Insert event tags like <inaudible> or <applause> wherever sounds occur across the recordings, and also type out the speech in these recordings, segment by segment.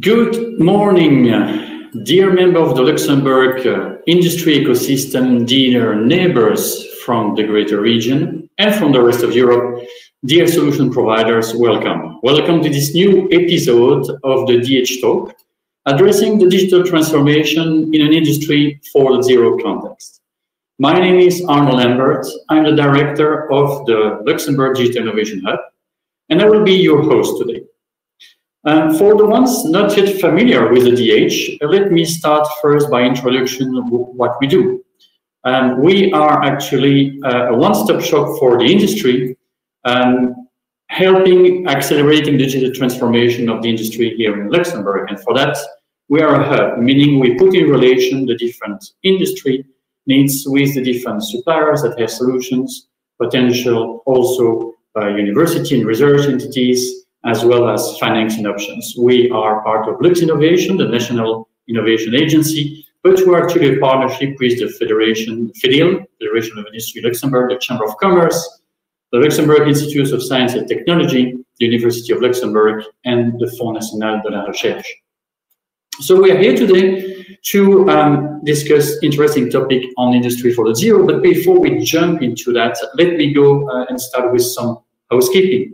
Good morning, dear member of the Luxembourg uh, industry ecosystem, dear neighbors from the greater region and from the rest of Europe, dear solution providers, welcome. Welcome to this new episode of the DH Talk, addressing the digital transformation in an industry 4.0 context. My name is Arnaud Lambert. I'm the director of the Luxembourg Digital Innovation Hub, and I will be your host today. Um, for the ones not yet familiar with the DH, let me start first by introduction of what we do. Um, we are actually uh, a one-stop shop for the industry, um, helping accelerating digital transformation of the industry here in Luxembourg. And for that, we are a hub, meaning we put in relation the different industry needs with the different suppliers that have solutions, potential also uh, university and research entities, as well as financing options. We are part of Luxinnovation, the National Innovation Agency, but we are actually a partnership with the Federation, FEDIL, Federation of Industry Luxembourg, the Chamber of Commerce, the Luxembourg Institute of Science and Technology, the University of Luxembourg, and the Fonds National de la Recherche. So we are here today to um, discuss interesting topic on Industry 4.0, but before we jump into that, let me go uh, and start with some housekeeping.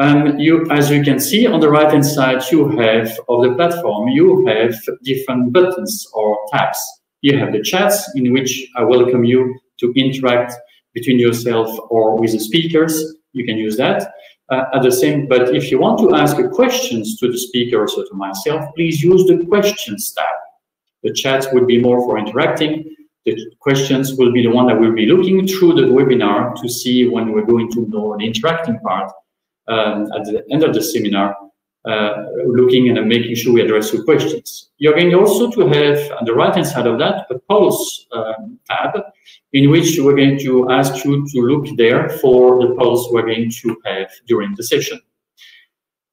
Um, you, as you can see on the right hand side, you have of the platform, you have different buttons or tabs. You have the chats in which I welcome you to interact between yourself or with the speakers. You can use that. Uh, at the same, but if you want to ask questions to the speakers or to myself, please use the questions tab. The chats would be more for interacting. The questions will be the one that we'll be looking through the webinar to see when we're going to more an interacting part um, at the end of the seminar, uh, looking and making sure we address your questions. You're going also to have on the right hand side of that a pulse um, tab in which we're going to ask you to look there for the polls we're going to have during the session.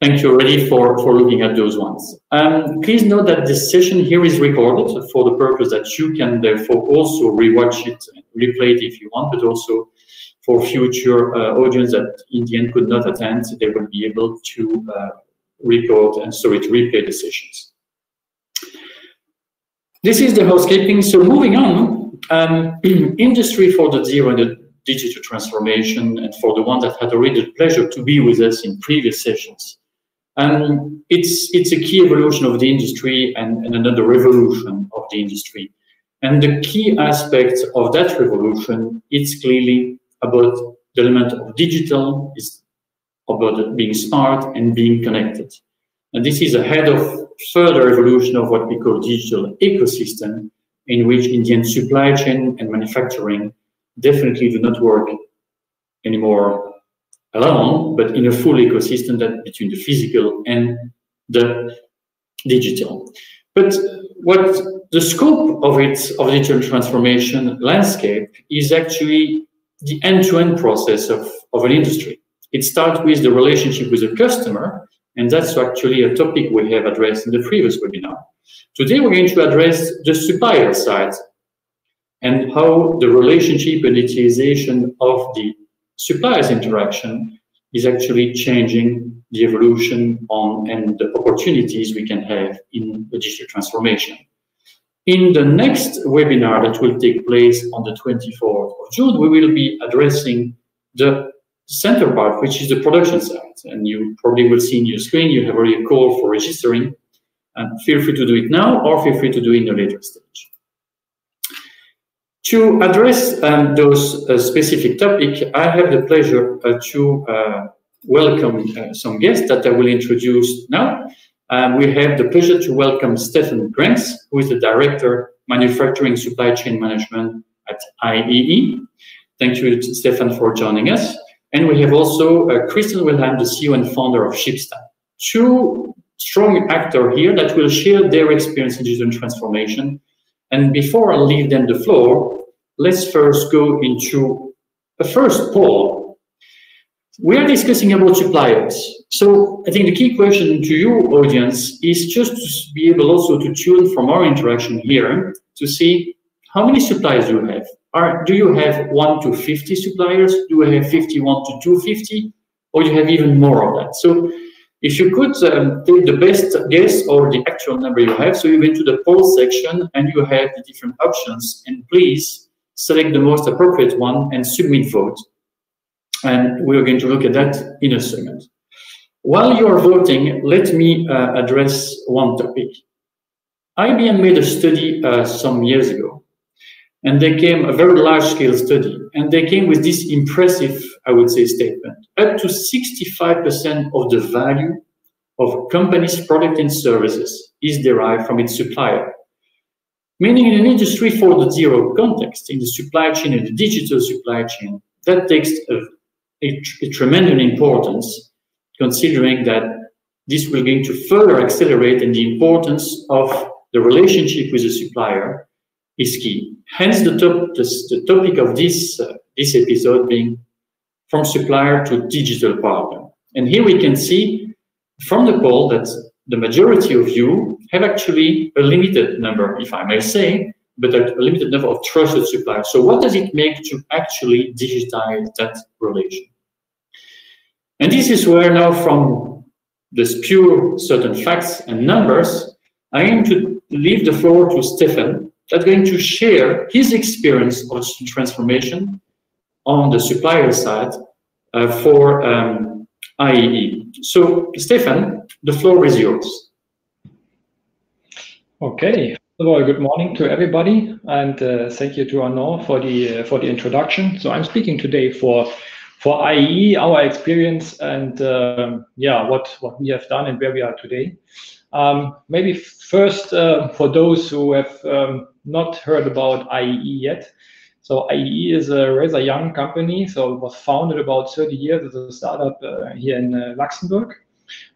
Thank you already for, for looking at those ones. Um, please note that this session here is recorded for the purpose that you can therefore also rewatch it and replay it if you want, but also for future uh, audience that in the end could not attend, they will be able to uh, record and to replay the sessions. This is the housekeeping. So moving on, um, <clears throat> Industry 4.0 and the digital transformation, and for the one that had already the pleasure to be with us in previous sessions. Um, it's, it's a key evolution of the industry and, and another revolution of the industry. And the key aspect of that revolution is clearly about the element of digital, is about being smart and being connected. And this is ahead of further evolution of what we call digital ecosystem, in which Indian supply chain and manufacturing definitely do not work anymore alone, but in a full ecosystem that between the physical and the digital. But what the scope of it, of digital transformation landscape is actually the end-to-end process of, of an industry. It starts with the relationship with the customer, and that's actually a topic we have addressed in the previous webinar. Today, we're going to address the supplier side and how the relationship and utilization of the suppliers interaction is actually changing the evolution on and the opportunities we can have in the digital transformation. In the next webinar that will take place on the 24th of June, we will be addressing the center part, which is the production side. And you probably will see in your screen, you have already a call for registering. And feel free to do it now or feel free to do it in a later stage. To address um, those uh, specific topics, I have the pleasure uh, to uh, welcome uh, some guests that I will introduce now. Um, we have the pleasure to welcome Stephan Grengs, who is the Director, Manufacturing Supply Chain Management at IEE. Thank you, Stephan, for joining us. And we have also uh, Christian Wilhelm, the CEO and founder of Shipsta. Two strong actors here that will share their experience in digital transformation. And before I leave them the floor, let's first go into a first poll we are discussing about suppliers. So I think the key question to you, audience is just to be able also to tune from our interaction here to see how many suppliers you have? Are, do you have 1 to 50 suppliers? Do you have 51 to 250? Or you have even more of that? So If you could um, take the best guess or the actual number you have, so you go to the poll section and you have the different options, and please select the most appropriate one and submit vote. And we're going to look at that in a second. While you are voting, let me uh, address one topic. IBM made a study uh, some years ago, and they came a very large-scale study, and they came with this impressive, I would say, statement: up to 65% of the value of a company's product and services is derived from its supplier. Meaning, in an industry 4.0 context, in the supply chain, in the digital supply chain, that takes a, a, a tremendous importance, considering that this will going to further accelerate and the importance of the relationship with the supplier is key. Hence, the, top, the, the topic of this, uh, this episode being from supplier to digital partner. And here we can see from the poll that the majority of you have actually a limited number, if I may say, but a limited number of trusted suppliers. So what does it make to actually digitize that relation? And this is where now from this pure certain facts and numbers, I am to leave the floor to Stephan, that's going to share his experience of transformation on the supplier side uh, for um, IEE. So, Stephan, the floor is yours. Okay. All, good morning to everybody, and uh, thank you to Arnaud for the uh, for the introduction. So, I'm speaking today for for IEE, our experience, and um, yeah, what what we have done and where we are today. Um, maybe first, uh, for those who have um, not heard about IEE yet, so IEE is a rather young company. So it was founded about 30 years as a startup uh, here in uh, Luxembourg.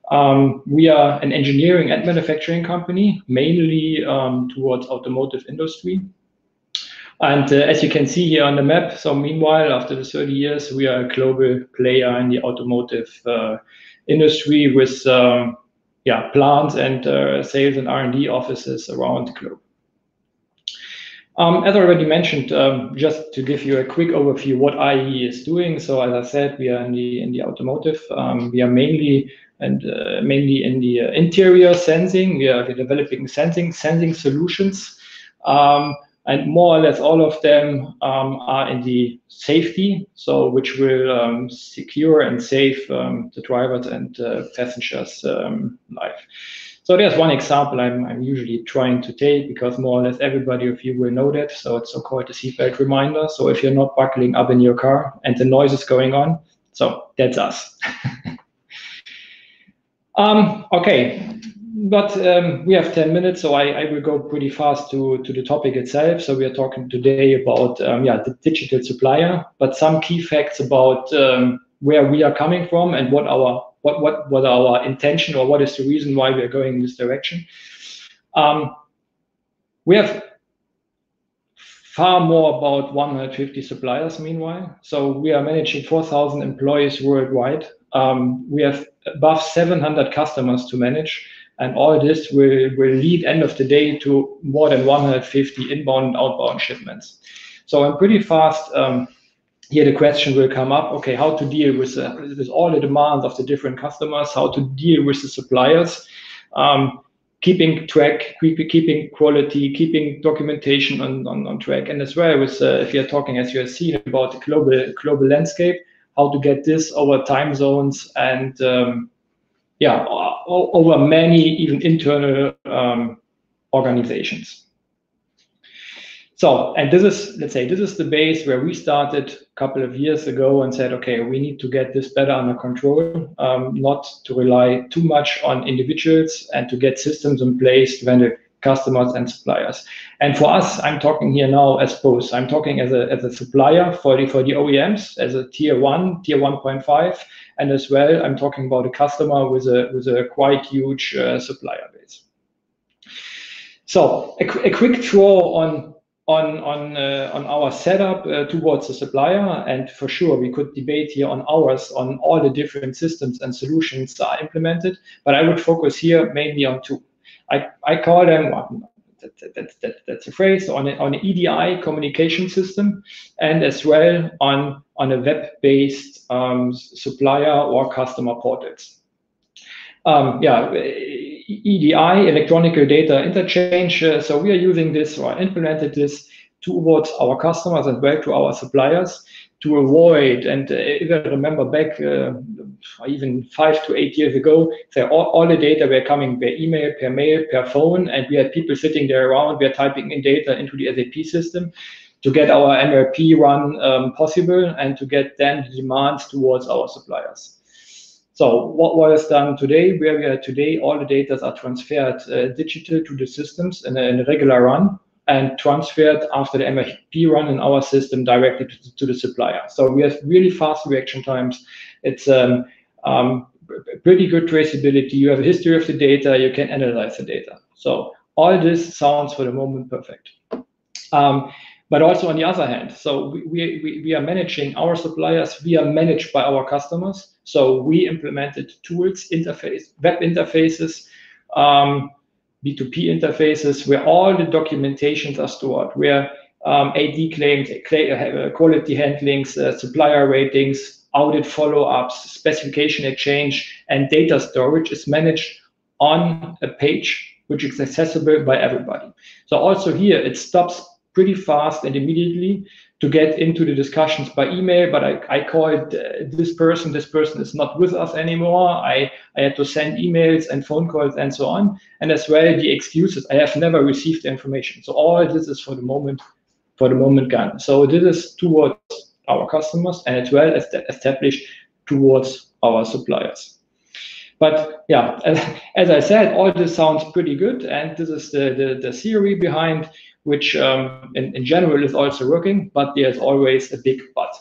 Um, we are an engineering and manufacturing company, mainly um, towards automotive industry. And uh, as you can see here on the map, so meanwhile, after the 30 years, we are a global player in the automotive uh, industry with um, yeah, plants and uh, sales and R&D offices around the globe. Um, as I already mentioned, um, just to give you a quick overview what IEE is doing. So as I said, we are in the in the automotive. Um, we are mainly and uh, mainly in the uh, interior sensing. We are developing sensing sensing solutions. Um, and more or less all of them um, are in the safety, so which will um, secure and save um, the drivers and uh, passengers' um, life. So there's one example I'm, I'm usually trying to take because more or less everybody of you will know that. So it's so-called the seatbelt reminder. So if you're not buckling up in your car and the noise is going on, so that's us. <laughs> um, okay, but um, we have 10 minutes, so I, I, will go pretty fast to, to the topic itself. So we are talking today about um, yeah, the digital supplier, but some key facts about um, where we are coming from and what our what, what, what our intention or what is the reason why we are going in this direction. Um, we have far more about 150 suppliers meanwhile. So we are managing 4,000 employees worldwide. Um, we have above 700 customers to manage and all this will, will lead end of the day to more than 150 inbound and outbound shipments. So I'm pretty fast. Um, here the question will come up, okay, how to deal with, uh, with all the demands of the different customers, how to deal with the suppliers, um, keeping track, keeping quality, keeping documentation on, on, on track. And as well with, uh, if you're talking, as you have seen, about the global, global landscape, how to get this over time zones and um, yeah, over many even internal um, organizations. So, and this is, let's say, this is the base where we started a couple of years ago and said, okay, we need to get this better under control, um, not to rely too much on individuals and to get systems in place when the customers and suppliers. And for us, I'm talking here now as both. I'm talking as a, as a supplier for the, for the OEMs, as a tier one, tier 1.5, and as well, I'm talking about a customer with a, with a quite huge uh, supplier base. So a, a quick draw on on on uh, on our setup uh, towards the supplier and for sure we could debate here on ours on all the different systems and solutions that are implemented but i would focus here mainly on two I, I call them, that, that, that, that's a phrase, on, a, on an EDI communication system, and as well on, on a web-based um, supplier or customer portals. um, yeah, EDI, electronic data interchange. Uh, so we are using this or implemented this towards our customers and well to our suppliers to avoid, and uh, if I remember back uh, even five to eight years ago, so all, all, the data were coming per email, per mail, per phone, and we had people sitting there around, we are typing in data into the SAP system to get our MRP run um, possible and to get then the demands towards our suppliers. So what was done today, where we are today, all the data are transferred uh, digital to the systems in a, in a regular run and transferred after the MRP run in our system directly to, to, the supplier. So we have really fast reaction times. It's um, um, pretty good traceability. You have a history of the data. You can analyze the data. So all this sounds for the moment perfect. Um, but also on the other hand, so we, we, we are managing our suppliers. We are managed by our customers. So we implemented tools, interface, web interfaces, um, B2B interfaces where all the documentations are stored, where um, 8D claims, uh, quality handlings, uh, supplier ratings, audit follow-ups, specification exchange, and data storage is managed on a page which is accessible by everybody. So also here, it stops pretty fast and immediately to get into the discussions by email, but I, I called uh, this person, this person is not with us anymore. I, I had to send emails and phone calls and so on. And as well, the excuses, I have never received information. So all this is for the moment, for the moment gone. So this is towards our customers and as well as established towards our suppliers. But yeah, <laughs> as, as I said, all this sounds pretty good. And this is the, the, the theory behind which um, in, in general is also working, but there's always a big but.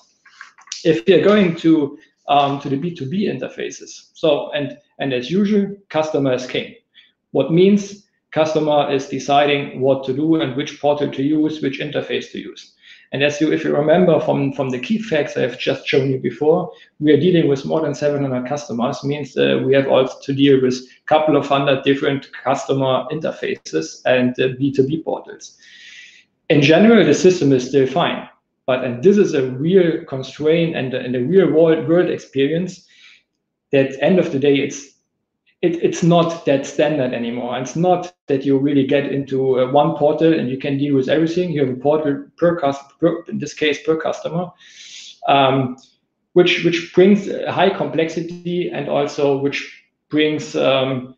If are going to um, to the B2B interfaces, so and and as usual, customer is king. What means customer is deciding what to do and which portal to use, which interface to use. And as you, if you remember from, from the key facts I've just shown you before, we are dealing with more than 700 customers, means uh, we have also to deal with a couple of hundred different customer interfaces and uh, B2B portals. In general, the system is still fine, but and this is a real constraint and, and a real world, world experience that end of the day, it's it, it's not that standard anymore. It's not that you really get into uh, one portal and you can deal with everything. You have a portal per in this case, per customer, um, which which brings high complexity and also which brings um,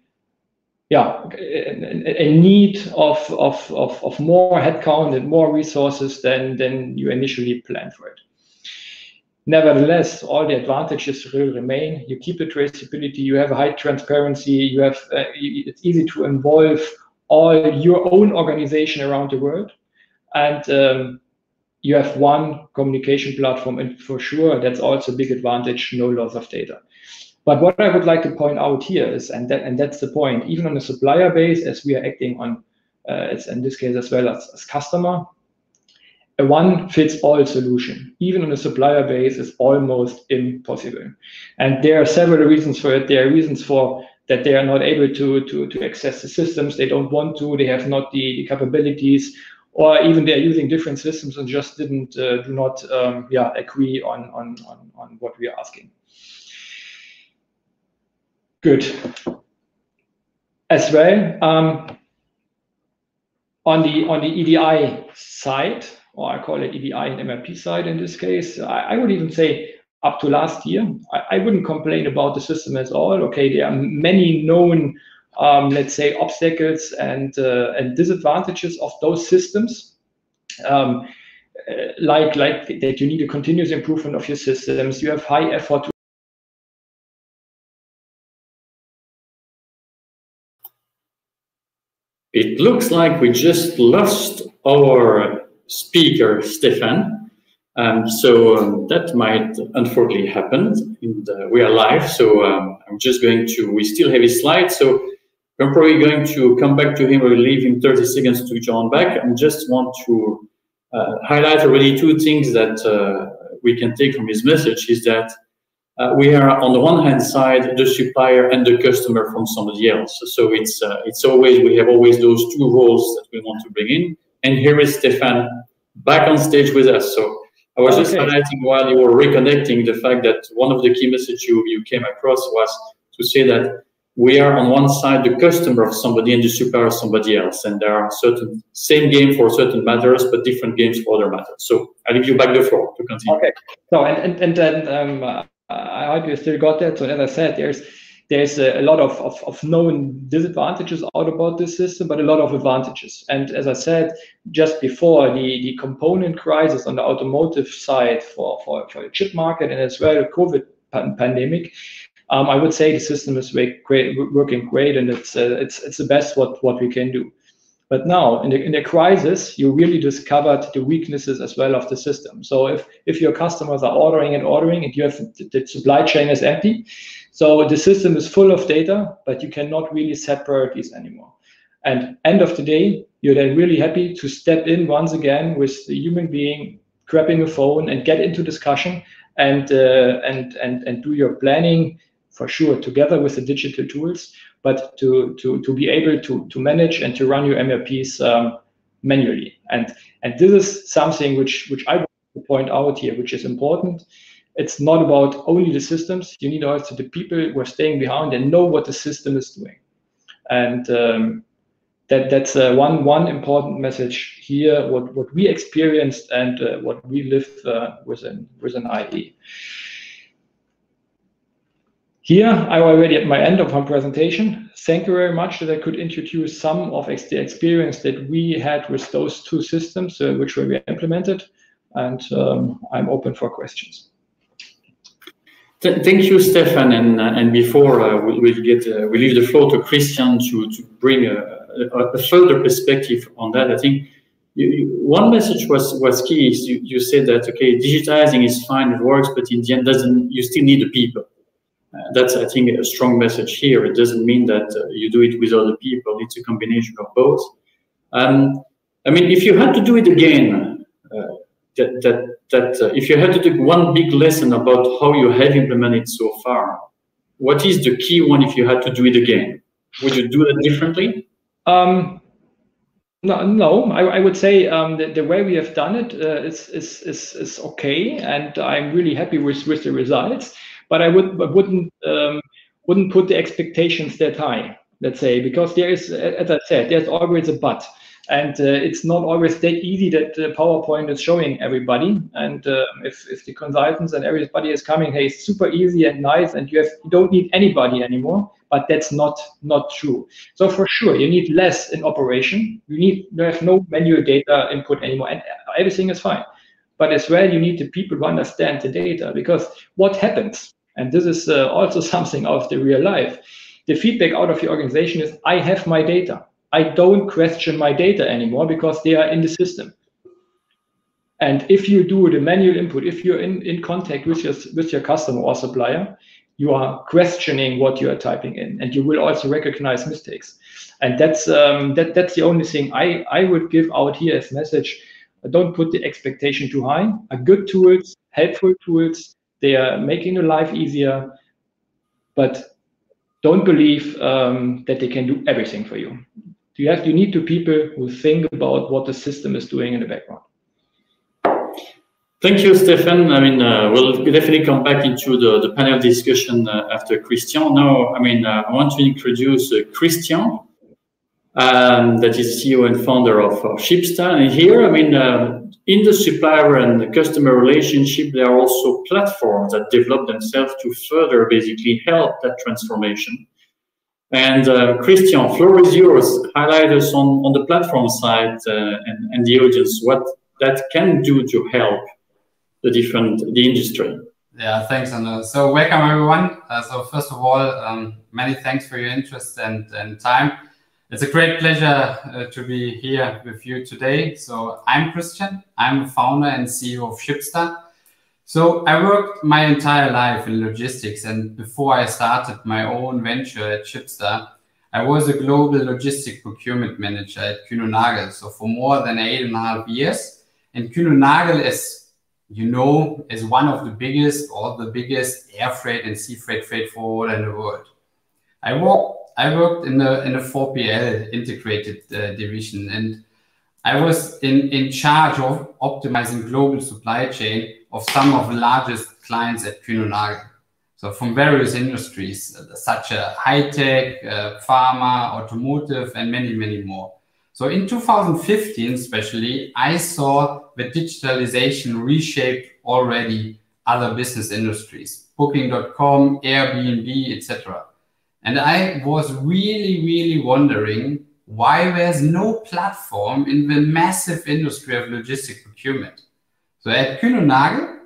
yeah a, a need of, of, of, of more headcount and more resources than than you initially planned for it. Nevertheless, all the advantages will remain. You keep the traceability, you have a high transparency, you have uh, it's easy to involve all your own organization around the world, and um, you have one communication platform, and for sure that's also a big advantage. No loss of data. But what I would like to point out here is, and that and that's the point, even on the supplier base, as we are acting on, uh, in this case as well as, as customer, a one-fits-all solution, even on a supplier base, is almost impossible. And there are several reasons for it. There are reasons for that they are not able to, to, to access the systems. They don't want to. They have not the, the capabilities, or even they're using different systems and just didn't uh, do not um, yeah agree on, on on on what we are asking. Good. As well, um, on the on the EDI side, or I call it EDI and MRP side in this case. I, I would even say up to last year, I, I, wouldn't complain about the system at all. Okay, there are many known, um, let's say, obstacles and uh, and disadvantages of those systems. Um, uh, like like that you need a continuous improvement of your systems. You have high effort It looks like we just lost our speaker, Stephan. Um, so um, that might unfortunately happen. The, we are live, so um, I'm just going to, we still have his slide, so I'm probably going to come back to him. We'll leave him 30 seconds to join back. I just want to uh, highlight already two things that uh, we can take from his message is that uh, we are on the one hand side the supplier and the customer from somebody else. So it's uh, it's always we have always those two roles that we want to bring in. And here is Stephan back on stage with us. So I was okay. just highlighting while you were reconnecting the fact that one of the key messages you, you came across was to say that we are on one side the customer of somebody and the supplier of somebody else. And there are certain same game for certain matters, but different games for other matters. So I leave you back the floor to continue. Okay. So and and, and then um, I hope you still got that. So as I said, there's there's a, lot of, of, of, known disadvantages out about this system, but a lot of advantages. And as I said just before, the, the component crisis on the automotive side for, for, for the chip market and as well the COVID pandemic, um, I would say the system is great, working great, and it's uh, it's it's the best what what we can do. But now in the in the crisis, you really discovered the weaknesses as well of the system. So if if your customers are ordering and ordering, and you have the supply chain is empty, so the system is full of data, but you cannot really separate these anymore. And end of the day, you're then really happy to step in once again with the human being grabbing a phone and get into discussion and uh, and and and do your planning for sure together with the digital tools, but to to to be able to to manage and to run your MRPs um, manually. And and this is something which which I want to point out here, which is important. It's not about only the systems. You need also the people who are staying behind and know what the system is doing. And um, that that's uh, one one important message here. What what we experienced and uh, what we live uh, within within IEE. Here, I'm already at my end of my presentation. Thank you very much that I could introduce some of the experience that we had with those two systems, uh, which were implemented, and um, I'm open for questions. Thank you, Stephan. And, uh, and before uh, we, will get, uh, we leave the floor to Christian to, to bring a, a, a further perspective on that. I think you, you, one message was, was key. Is you, you said that, okay, digitizing is fine, it works, but in the end, doesn't you still need the people. Uh, that's, I think, a strong message here. It doesn't mean that uh, you do it with other people. It's a combination of both. Um, I mean, if you had to do it again, uh, that, that, that uh, if you had to take one big lesson about how you have implemented so far, what is the key one if you had to do it again? Would you do it differently? Um, no, no. I, I would say um, the, the, way we have done it uh, is, is, is, is okay, and I'm really happy with, with the results but I would I wouldn't um, wouldn't put the expectations that high. Let's say because there is, as I said, there's always a but, and uh, it's not always that easy that PowerPoint is showing everybody. And uh, if if the consultants and everybody is coming, hey, it's super easy and nice, and you have you don't need anybody anymore. But that's not not true. So for sure, you need less in operation. You need you have no manual data input anymore, and everything is fine but as well you need the people who understand the data because what happens and this is uh, also <laughs> something of the real life. The feedback out of the organization is I have my data. I don't question my data anymore because they are in the system. And if you do the manual input, if you're in, in contact with your, with your customer or supplier, you are questioning what you are typing in, and you will also recognize mistakes. And that's um, that that's the only thing I, I would give out here as message. Don't put the expectation too high. Good tools, helpful tools, they are making your life easier, but don't believe um, that they can do everything for you. You have you need to people who think about what the system is doing in the background. Thank you, Stephan. I mean, uh, we'll definitely come back into the, the panel discussion uh, after Christian. Now, I mean, uh, I want to introduce uh, Christian, um, that is CEO and founder of, of Shipsta. And here, I mean, uh, in the supplier and the customer relationship, there are also platforms that develop themselves to further basically help that transformation. And uh, Christian, floor is yours. Highlight us on, on the platform side uh, and, and the audience what that can do to help the different the industry. Yeah, thanks, Arnaud. So welcome everyone. Uh, so first of all, um, many thanks for your interest and, and time. It's a great pleasure uh, to be here with you today. So I'm Christian. I'm a founder and CEO of Shipsta. So I worked my entire life in logistics, and before I started my own venture at Shipsta, I was a global logistic procurement manager at Kühne Nagel. So for more than eight and a half years, and Kühne Nagel, you know, is one of the biggest or the biggest air freight and sea freight freight forwarder in the world. I worked I worked in the in a 4PL integrated uh, division, and I was in in charge of optimizing global supply chain of some of the largest clients at Nagel. So from various industries, uh, such as high tech, uh, pharma, automotive, and many, many more. So in 2015, especially, I saw that digitalization reshaped already other business industries, Booking.com, Airbnb, etc. And I was really, really wondering why there's no platform in the massive industry of logistic procurement. So at Kühne Nagel,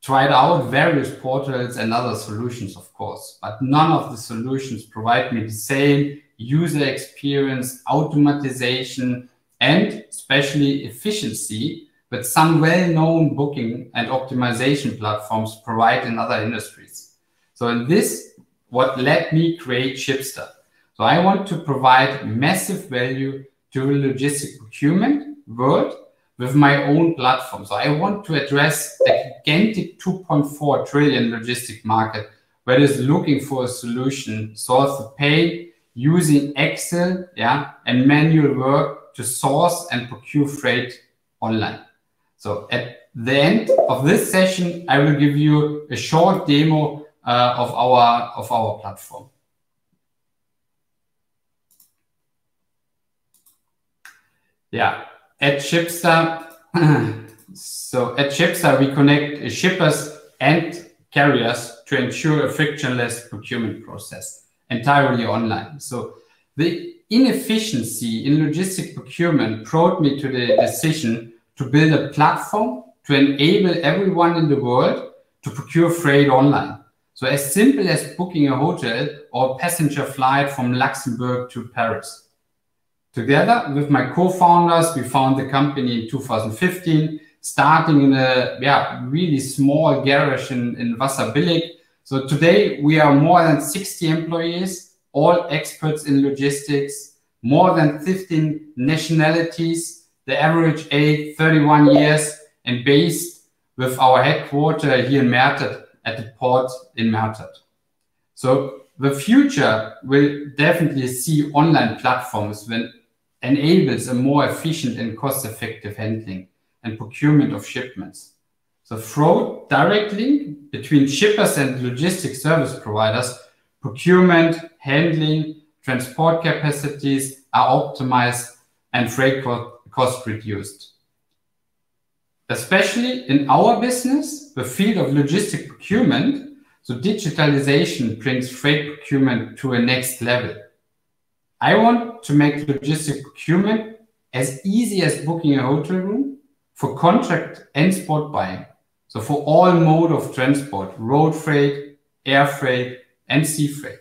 tried out various portals and other solutions, of course, but none of the solutions provide me the same user experience, automatization, and especially efficiency that some well-known booking and optimization platforms provide in other industries. So in this, what led me create Shipsta. So I want to provide massive value to the logistic procurement world with my own platform. So I want to address the gigantic 2.4 trillion logistic market it is looking for a solution, solve the pain using Excel yeah, and manual work to source and procure freight online. So at the end of this session, I will give you a short demo uh, of our of our platform. Yeah, at Shipsta, <clears throat> so at Shipsta, we connect uh, shippers and carriers to ensure a frictionless procurement process entirely online. So the inefficiency in logistic procurement brought me to the decision to build a platform to enable everyone in the world to procure freight online. So as simple as booking a hotel or passenger flight from Luxembourg to Paris. Together with my co-founders, we found the company in 2015, starting in a yeah, really small garage in, in Wasserbillig. So today we are more than 60 employees, all experts in logistics, more than 15 nationalities, the average age 31 years, and based with our headquarter here in Mertert at the port in Mertert. So the future will definitely see online platforms when enables a more efficient and cost-effective handling and procurement of shipments. So through direct link between shippers and logistics service providers, procurement, handling, transport capacities are optimized and freight cost reduced. Especially in our business, the field of logistic procurement, so digitalization brings freight procurement to a next level. I want to make logistic procurement as easy as booking a hotel room for contract and spot buying. So for all mode of transport, road freight, air freight, and sea freight.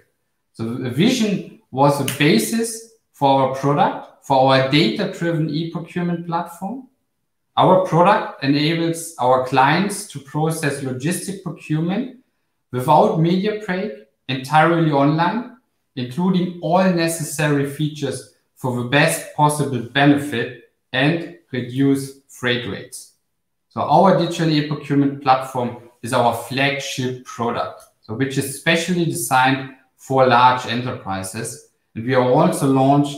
So the vision was the basis for our product, for our data-driven e-procurement platform. Our product enables our clients to process logistic procurement without media break, entirely online, including all necessary features for the best possible benefit and reduce freight rates. So our digital e-procurement platform is our flagship product, so which is specially designed for large enterprises. And we are also launched,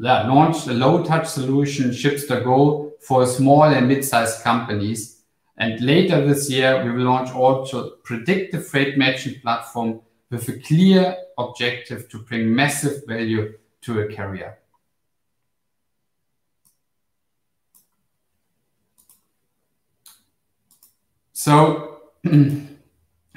yeah, launched a low-touch solution, Shipsta Go, for small and mid-sized companies. And later this year, we will launch also predictive freight matching platform with a clear objective to bring massive value to a carrier. So, <clears throat>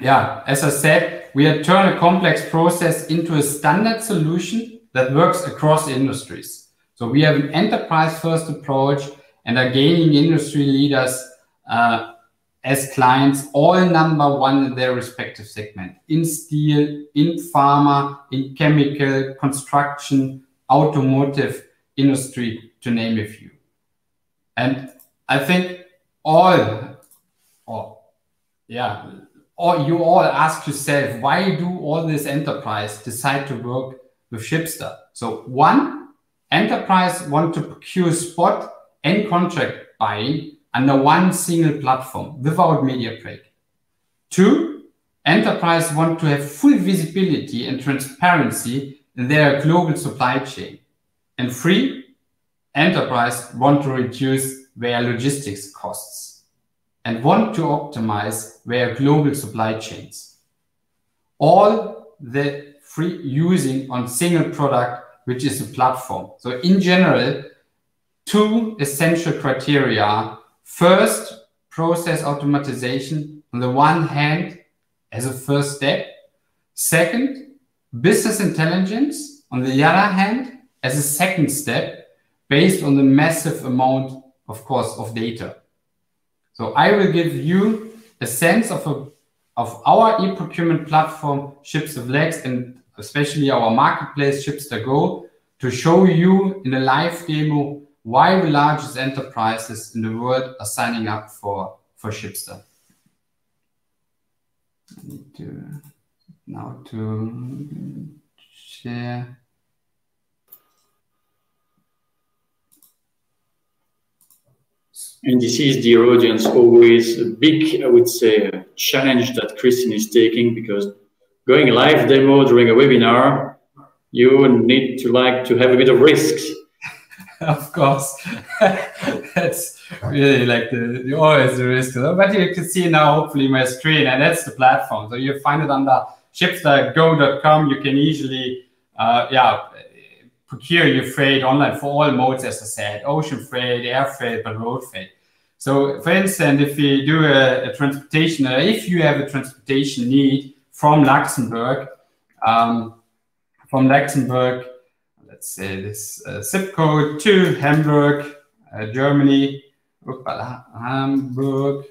yeah, as I said, we have turned a complex process into a standard solution that works across industries. So we have an enterprise-first approach and are gaining industry leaders uh, as clients, all number one in their respective segment in steel, in pharma, in chemical, construction, automotive industry, to name a few. And I think all, or yeah, or you all ask yourself, why do all this enterprise decide to work with Shipsta? So one, enterprise want to procure spot and contract buying under one single platform without media break. Two, enterprise want to have full visibility and transparency in their global supply chain. And three, enterprise want to reduce their logistics costs and want to optimize their global supply chains. all the free using on single product, which is a platform. So in general, two essential criteria. First, process automatization on the one hand as a first step. Second, business intelligence on the other hand as a second step based on the massive amount, of course, of data. So I will give you a sense of, a, of our e-procurement platform, Shipsta and especially our marketplace, Shipsta Go, to show you in a live demo why the largest enterprises in the world are signing up for, for Shipsta. I need to now to share. And this is, the audience, always a big, I would say, challenge that Christian is taking because going live demo during a webinar, you need to like to have a bit of risks. <laughs> of course, <laughs> that's really like the, the always the risk. But you can see now, hopefully, my screen, and that's the platform. So you find it under shipstago.com. You can easily, uh, yeah, procure your freight online for all modes, as I said, ocean freight, air freight, but road freight. So for instance, if you do a, a transportation, uh, if you have a transportation need from Luxembourg, um, from Luxembourg, let's say this uh, zip code to Hamburg, uh, Germany, Hamburg,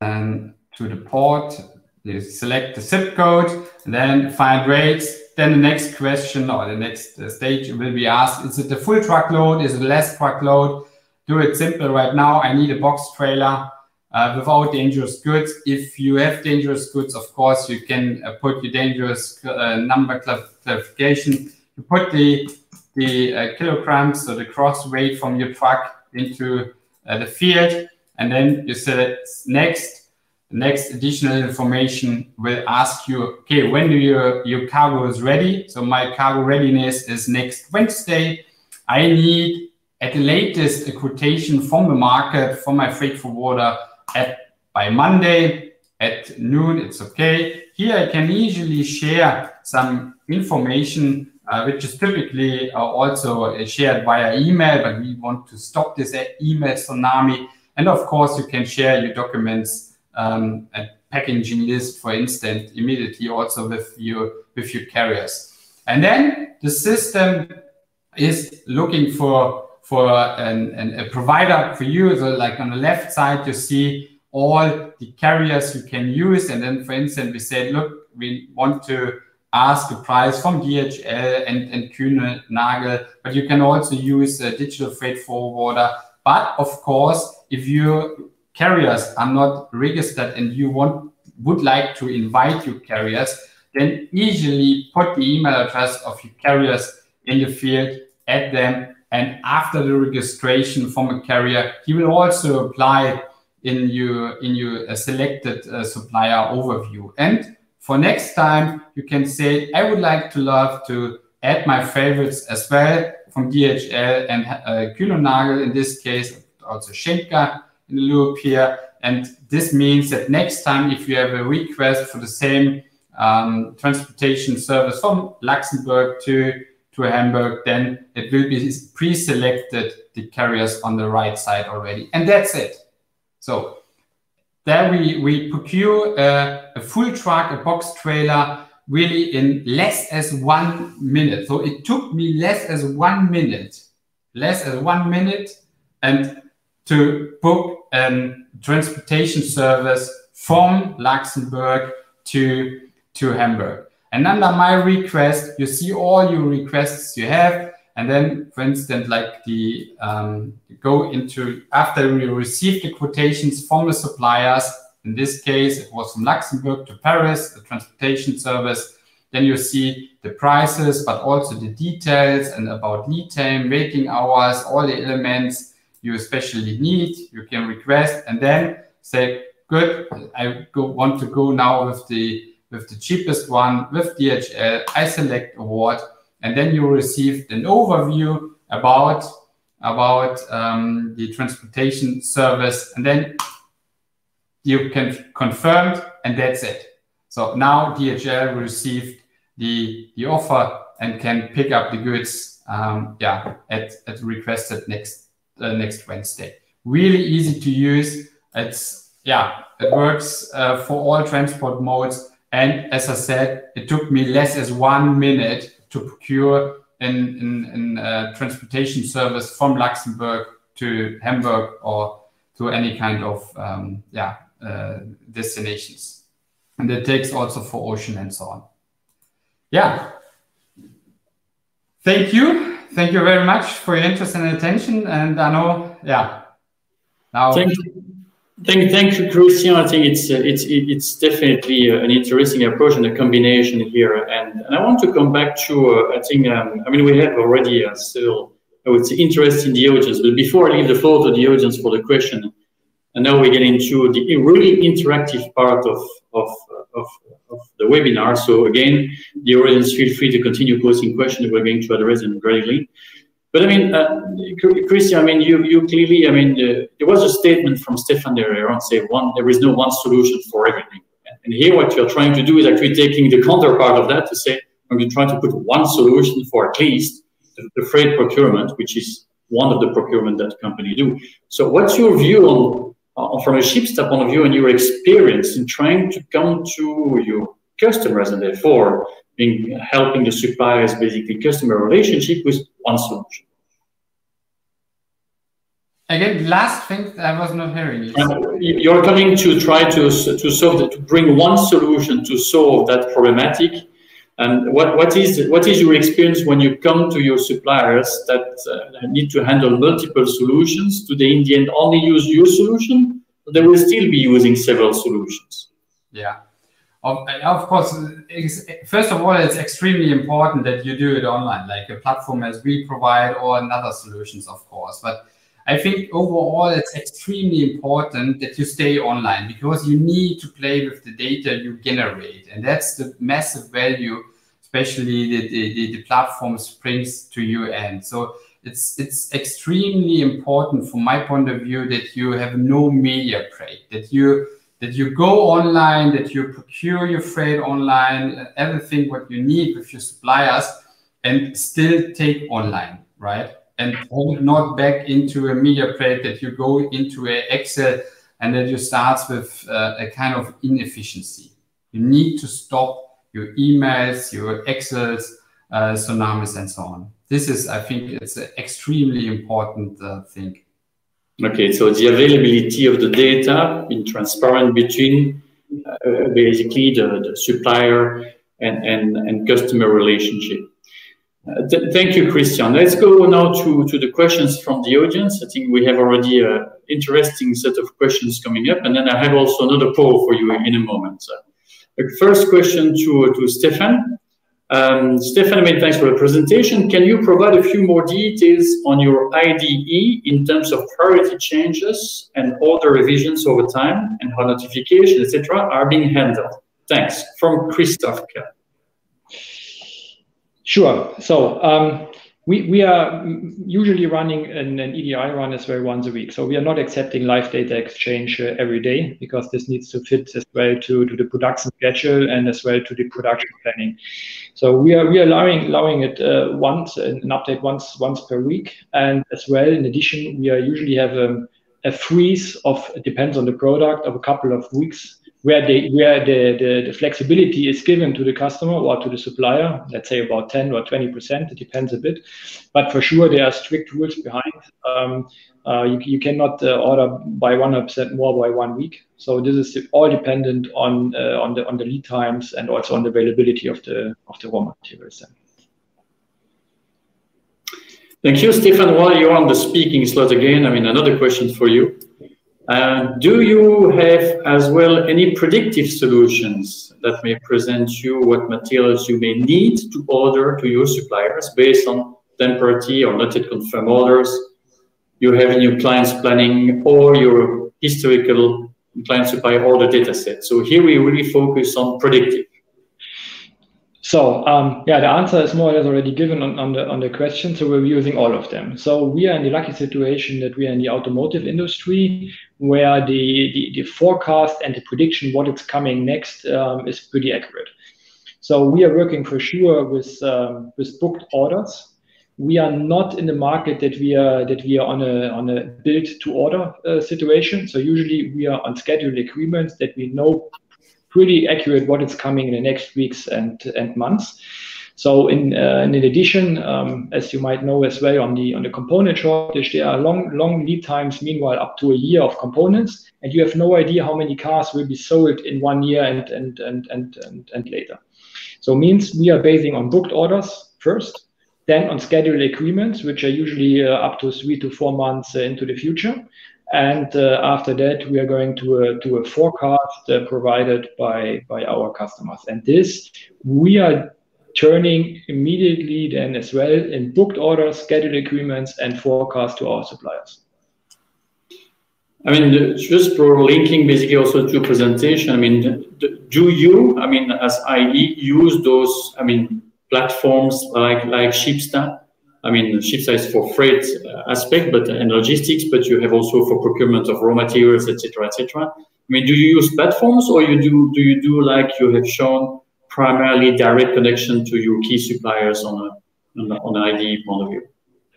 and to the port, you select the zip code, then find rates, then the next question or the next uh, stage will be asked, is it the full truckload? Is it less truckload? Do it simple right now. I need a box trailer uh, without dangerous goods. If you have dangerous goods, of course, you can uh, put your dangerous uh, number classification. You put the, the uh, kilograms, so the gross weight from your truck into uh, the field, and then you select next next additional information will ask you, okay, when do your, your cargo is ready? So my cargo readiness is next Wednesday. I need at the latest a quotation from the market for my freight forwarder at by Monday at noon. It's okay. Here I can easily share some information uh, which is typically uh, also shared via email, but we want to stop this email tsunami. And of course, you can share your documents um, a packaging list, for instance, immediately also with your with your carriers. And then the system is looking for for an, an, a provider for you. So like on the left side, you see all the carriers you can use. And then, for instance, we said, look, we want to ask a price from DHL and, and Kühne Nagel, but you can also use a digital freight forwarder. But of course, if your carriers are not registered and you want would like to invite your carriers, then easily put the email address of your carriers in the field, add them, and after the registration from a carrier, he will also apply in your in your uh, selected uh, supplier overview. And for next time, you can say, I would like to love to add my favorites as well from DHL and uh, in this case, also Schenker in the loop here. And this means that next time, if you have a request for the same um, transportation service from Luxembourg to, to Hamburg, then it will be pre-selected the carriers on the right side already. And that's it. So there we, we procure a, a full truck, a box trailer, really in less as one minute. So it took me less as one minute, less as one minute. And to book a transportation service from Luxembourg to, to Hamburg. And under my request, you see all your requests you have. And then, for instance, like the um, go into after we receive the quotations from the suppliers. In this case, it was from Luxembourg to Paris, the transportation service. Then you see the prices, but also the details and about lead time, waiting hours, all the elements you especially need, you can request and then say, good, I go, want to go now with the with the cheapest one with DHL. I select award, and then you received an overview about about um, the transportation service, and then you can confirm, and that's it. So now DHL received the, the offer and can pick up the goods um, yeah, at, at requested next, uh, next Wednesday. Really easy to use. It's, yeah, it works uh, for all transport modes. And as I said, it took me less as one minute to procure in, in, in uh, transportation service from Luxembourg to Hamburg or to any kind of um, yeah uh, destinations. And it takes also for ocean and so on. Yeah. Thank you. Thank you very much for your interest and attention. And I know, yeah. Now. Thank you. Thank, thank you, Christian. I think it's uh, it's it's definitely uh, an interesting approach and a combination here. And, and I want to come back to uh, I think um, I mean we have already uh, still I would say interest in the audience, but before I leave the floor to the audience for the question, and now we get into the really interactive part of of, of, of the webinar. So again, the audience feel free to continue posting questions. We're going to address them greatly. But I mean, uh, Christian, I mean, you, you clearly, I mean, uh, there was a statement from Stephan there on say one, there is no one solution for everything. And here, what you're trying to do is actually taking the counterpart of that to say, I'm going to try to put one solution for at least the, the freight procurement, which is one of the procurement that company do. So, what's your view on, uh, from a Shipsta point of view and your experience in trying to come to your customers and therefore being helping the suppliers basically customer relationship with one solution. Again, last thing I was not hearing you. You're coming to try to to solve the, to bring one solution to solve that problematic. And what, what is what is your experience when you come to your suppliers that uh, need to handle multiple solutions? Do they in the end only use your solution? Or they will still be using several solutions? Yeah. Of, of course, first of all, it's extremely important that you do it online, like a platform as we provide or another solutions, of course. But I think overall, it's extremely important that you stay online because you need to play with the data you generate. And that's the massive value, especially the, the, the platforms brings to you. And so it's, it's extremely important from my point of view that you have no media break, that you that you go online, that you procure your freight online, everything what you need with your suppliers, and still take online, right? And not back into a media plate that you go into a Excel and that you start with uh, a kind of inefficiency. You need to stop your emails, your Excels, uh, Sonamis, and so on. This is, I think, it's an extremely important uh, thing. Okay, so the availability of the data being transparent between uh, basically the, the, supplier and, and, and customer relationship. Uh, th thank you, Christian. Let's go now to, to the questions from the audience. I think we have already an interesting set of questions coming up, and then I have also another poll for you in a moment. So, the first question to, to Stephan. Um, Stephan, thanks for the presentation. Can you provide a few more details on your EDI in terms of priority changes and order revisions over time and how notification, etc., are being handled? Thanks. From Christoph. Sure. So um, we, we are usually running an, an, EDI run as well once a week. So we are not accepting live data exchange uh, every day because this needs to fit as well to, to the production schedule and as well to the production planning. So we are we are allowing allowing it uh, once an update once once per week, and as well in addition we are usually have um, a freeze of it depends on the product of a couple of weeks where the where the, the, the, flexibility is given to the customer or to the supplier, let's say about 10 or 20 percent, it depends a bit. But for sure, there are strict rules behind. Um, uh, you, you cannot uh, order by 100% more by one week. So this is all dependent on uh, on the on the lead times and also on the availability of the of the raw materials. Thank you, Stephan. While you're on the speaking slot again, I mean another question for you. Uh, do you have as well any predictive solutions that may present you what materials you may need to order to your suppliers based on temporary or not yet confirmed orders you have in your clients planning or your historical client supply order data set? So here we really focus on predictive. So um, yeah, the answer is more or less already given on, on the on the question. So we're using all of them. So we are in the lucky situation that we are in the automotive industry, where the the, the forecast and the prediction what it's coming next um, is pretty accurate. So we are working for sure with um, with booked orders. We are not in the market that we are that we are on a on a build to order uh, situation. So usually we are on scheduled agreements that we know pretty accurate what is coming in the next weeks and and months. So in uh, in addition, um, as you might know as well, on the on the component shortage, there are long long lead times. Meanwhile, up to a year of components, and you have no idea how many cars will be sold in one year and and and and and, and later. So means we are basing on booked orders first, then on scheduled agreements, which are usually uh, up to three to four months uh, into the future, and uh, after that, we are going to to a forecast uh, provided by, by our customers. And this we are turning immediately then as well in booked orders, scheduled agreements, and forecast to our suppliers. I mean, just for linking basically also to presentation, I mean, do you, I mean, as IEE, use those, I mean, platforms like, like Shipsta I mean, Shipsta for freight uh, aspect, but and logistics, but you have also for procurement of raw materials, etc., etc. I mean, do you use platforms or you do do you do like you have shown primarily direct connection to your key suppliers on a on, a, on an EDI point of view?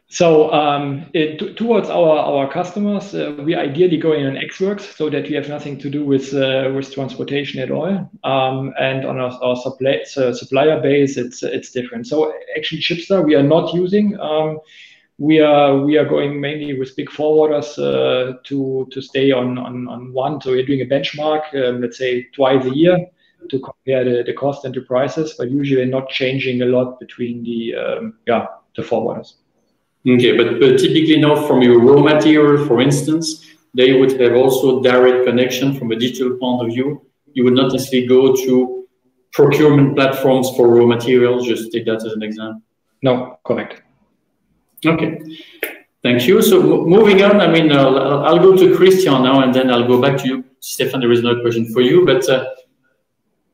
So um, it, towards our, our customers, uh, we ideally going on Ex Works so that we have nothing to do with uh, with transportation at all. Um, and on our, our supply, uh, supplier base, it's it's different. So actually, Shipsta we are not using. Um, we are we are going mainly with big forwarders uh, to to stay on, on on one. So we're doing a benchmark, um, let's say twice a year, to compare the, the cost and the prices. But usually not changing a lot between the um, yeah the forwarders. Okay, but, but typically now from your raw material, for instance, they would have also direct connection from a digital point of view. You would not necessarily go to procurement platforms for raw materials. Just take that as an example. No, correct. Okay, thank you. So moving on, I mean, uh, I'll go to Christian now, and then I'll go back to you, Stephan. There is no question for you, but uh,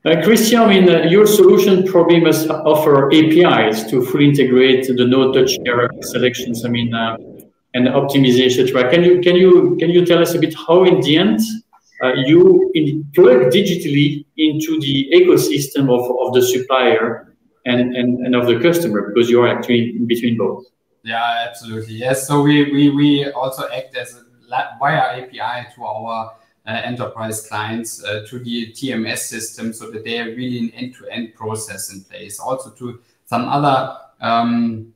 uh, Christian, I mean, uh, your solution probably must offer APIs to fully integrate the no-touch error selections. I mean, uh, and optimization. Right? Can you can you can you tell us a bit how, in the end, uh, you in, plug digitally into the ecosystem of, of the supplier and, and, and of the customer because you are actually in between both? Yeah, absolutely. Yes. So we we, we also act as a via API to our enterprise clients uh, to the TMS system so that they are really an end-to-end process in place. Also to some other um,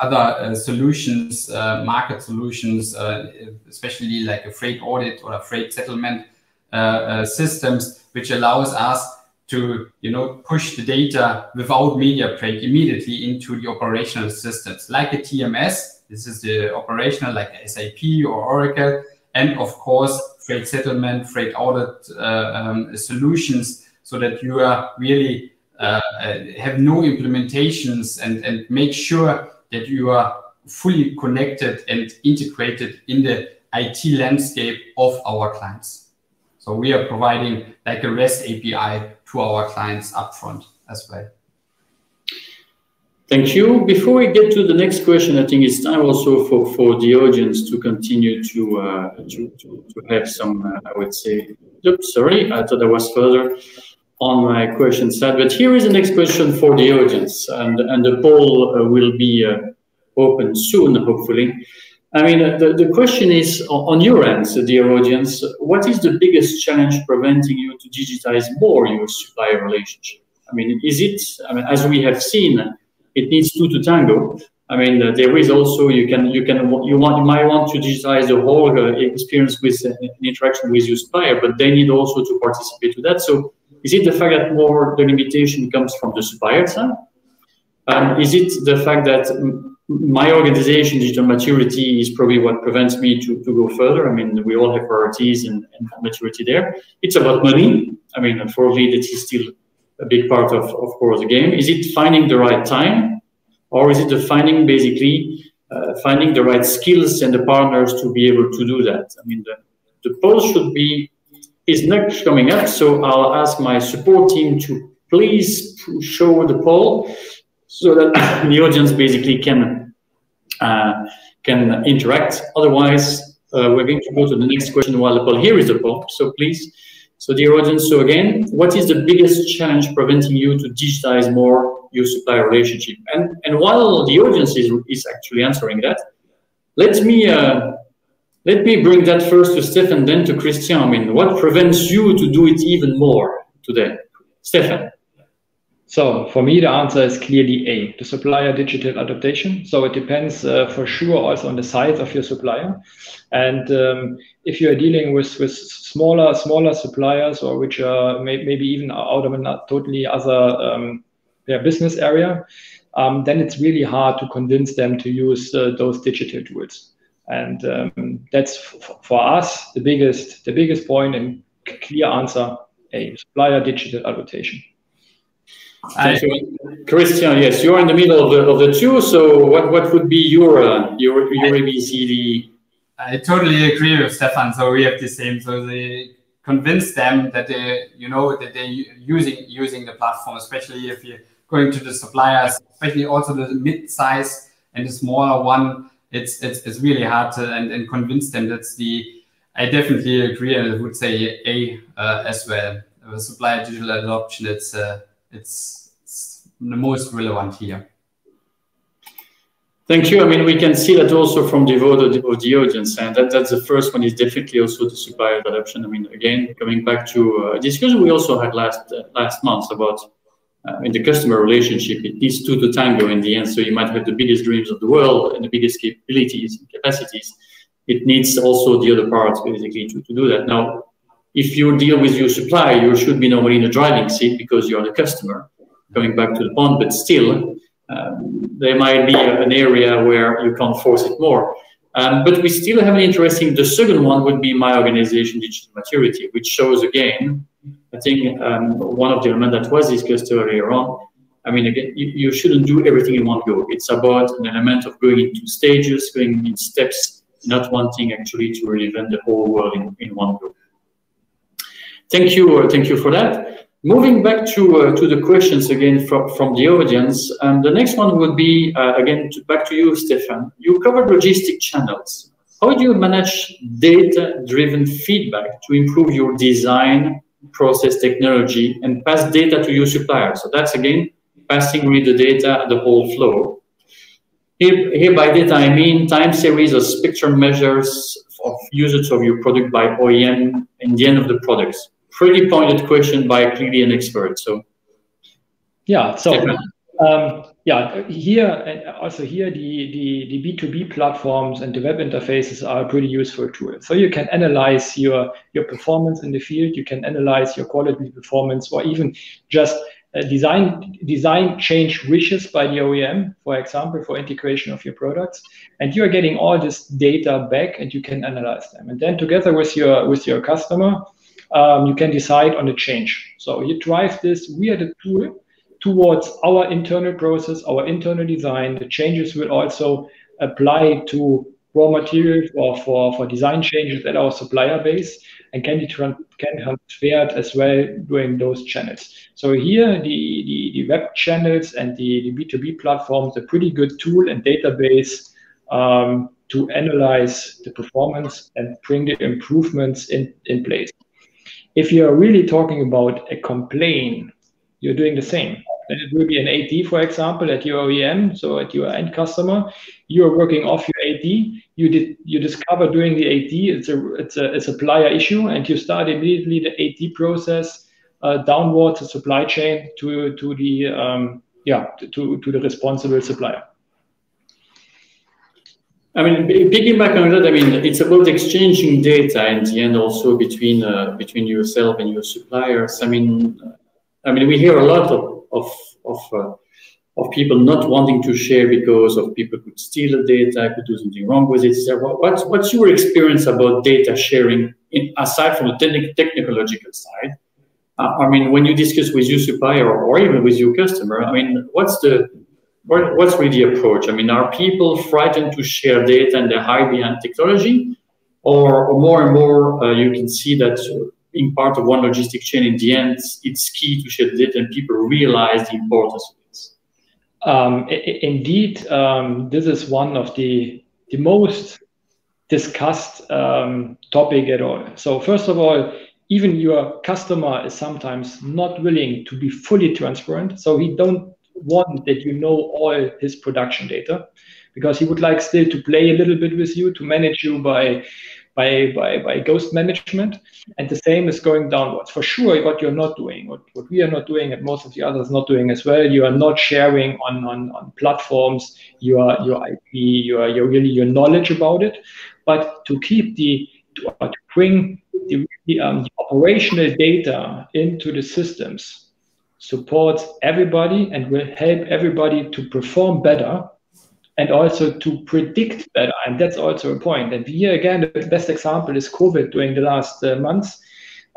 other uh, solutions, uh, market solutions, uh, especially like a freight audit or a freight settlement uh, systems, which allows us to you know push the data without media break immediately into the operational systems, like a TMS. This is the operational, like SAP or Oracle, and of course freight settlement, freight audit uh, um, solutions so that you are really uh, have no implementations and, and make sure that you are fully connected and integrated in the IT landscape of our clients. So we are providing like a REST API to our clients upfront as well. Thank you. Before we get to the next question, I think it's time also for, for the audience to continue to uh, to, to, to, have some, uh, I would say, oops, sorry, I thought I was further on my question side. But here is the next question for the audience, and, and the poll uh, will be uh, open soon, hopefully. I mean, uh, the, the question is on your end, dear audience, what is the biggest challenge preventing you to digitize more your supplier relationship? I mean, is it, I mean, as we have seen, it needs two to tango. I mean, uh, there is also you can you can you want you might want to digitize the whole uh, experience with uh, an interaction with your supplier, but they need also to participate to that. So, is it the fact that more the limitation comes from the supplier side? Um, is it the fact that my organization digital maturity is probably what prevents me to, to go further? I mean, we all have priorities and, and maturity there. It's about money. I mean, unfortunately, that is still a big part of, of course, the game. Is it finding the right time, or is it the finding basically uh, finding the right skills and the partners to be able to do that? I mean, the, the poll should be is next coming up, so I'll ask my support team to please show the poll so that <coughs> the audience basically can uh, can interact. Otherwise, uh, we're going to go to the next question while the poll. Here is the poll. So please, so dear audience, so again, what is the biggest challenge preventing you to digitize more your supplier relationship? And and while the audience is, is actually answering that, let me uh, let me bring that first to Stephan, then to Christian. I mean, what prevents you to do it even more today? Stephan. So for me, the answer is clearly A, the supplier digital adaptation. So it depends uh, for sure also on the size of your supplier. And um, if you are dealing with, with smaller smaller suppliers or which are may, maybe even out of a totally other um, business area, um, then it's really hard to convince them to use uh, those digital tools. And um, that's for us the biggest the biggest point and clear answer: A supplier digital adaptation. Thank you. Christian, yes, you're in the middle of the, of the two. So what, what would be your, uh, your, your ABCD? I totally agree with Stephan. So we have the same. So they convince them that they, you know, that they're using, using the platform, especially if you're going to the suppliers, especially also the mid-size and the smaller one. It's, it's, it's really hard to and, and convince them. That's the, I definitely agree. And I would say A uh, as well. The supplier digital adoption, it's, uh, it's, it's the most relevant here. Thank you. I mean, we can see that also from the vote of the, audience, and that, that's the first one is definitely also the supplier adoption. I mean, again, coming back to a discussion we also had last uh, last month about uh, in the customer relationship, it needs two to tango in the end. So you might have the biggest dreams of the world and the biggest capabilities and capacities. It needs also the other parts basically to, to do that. Now, if you deal with your supplier, you should be normally in the driving seat because you're the customer, going back to the point, but still, um, there might be an area where you can't force it more. Um, but we still have an interesting, the second one would be my organization digital maturity, which shows again, I think um, one of the elements that was discussed earlier on, I mean, again, you, you, shouldn't do everything in one go. It's about an element of going into stages, going in steps, not wanting actually to reinvent the whole world in, in one go. Thank you, uh, thank you for that. Moving back to uh, to the questions again from, from the audience, um, the next one would be uh, again to, back to you, Stephan. You covered logistic channels. How do you manage data-driven feedback to improve your design, process, technology, and pass data to your supplier? So that's again passing really the data, the whole flow. Here, here by data, I mean time series or spectrum measures of usage of your product by OEM in the end of the products pretty pointed question by clearly an expert. So, yeah. So, um, yeah, here and also here the, the the B2B platforms and the web interfaces are a pretty useful tool. So you can analyze your your performance in the field. You can analyze your quality performance, or even just uh, design design change wishes by the OEM, for example, for integration of your products, and you are getting all this data back, and you can analyze them. And then together with your with your customer, um, you can decide on a change. So you drive this via the tool towards our internal process, our internal design. The changes will also apply to raw materials or for, for design changes at our supplier base and can be can transferred as well during those channels. So here the, the, the web channels and the, the B2B platforms a pretty good tool and database um, to analyze the performance and bring the improvements in, in place. If you're really talking about a complaint, you're doing the same. Then it will be an 8D, for example, at your OEM, so at your end customer. You're working off your 8D. You did you discover during the 8D it's a it's a, a supplier issue, and you start immediately the 8D process uh, downwards the supply chain to to the um, yeah to to the responsible supplier. I mean, picking back on that, I mean, it's about exchanging data in the end also between uh, between yourself and your suppliers. I mean, I mean, we hear a lot of of of, uh, of people not wanting to share because of people could steal the data, could do something wrong with it. So what's what's your experience about data sharing in, aside from the te technological side? Uh, I mean, when you discuss with your supplier or even with your customer, I mean, what's the what's really the approach? I mean, are people frightened to share data and they hide behind technology? Or, or more and more, uh, you can see that being part of one logistic chain in the end, it's key to share data and people realize the importance of this. Um, indeed, um, this is one of the, the most discussed um, topic at all. So first of all, even your customer is sometimes not willing to be fully transparent. So he don't want that you know all his production data because he would like still to play a little bit with you to manage you by by, by, by ghost management. And the same is going downwards. For sure, what you're not doing, what, what we are not doing, and most of the others not doing as well, you are not sharing on, on, on platforms your, your IP, your, your really your knowledge about it. But to keep the, to, uh, to bring the, the, um, the operational data into the systems supports everybody and will help everybody to perform better and also to predict better. And that's also a point. And here again, the best example is COVID during the last uh, months.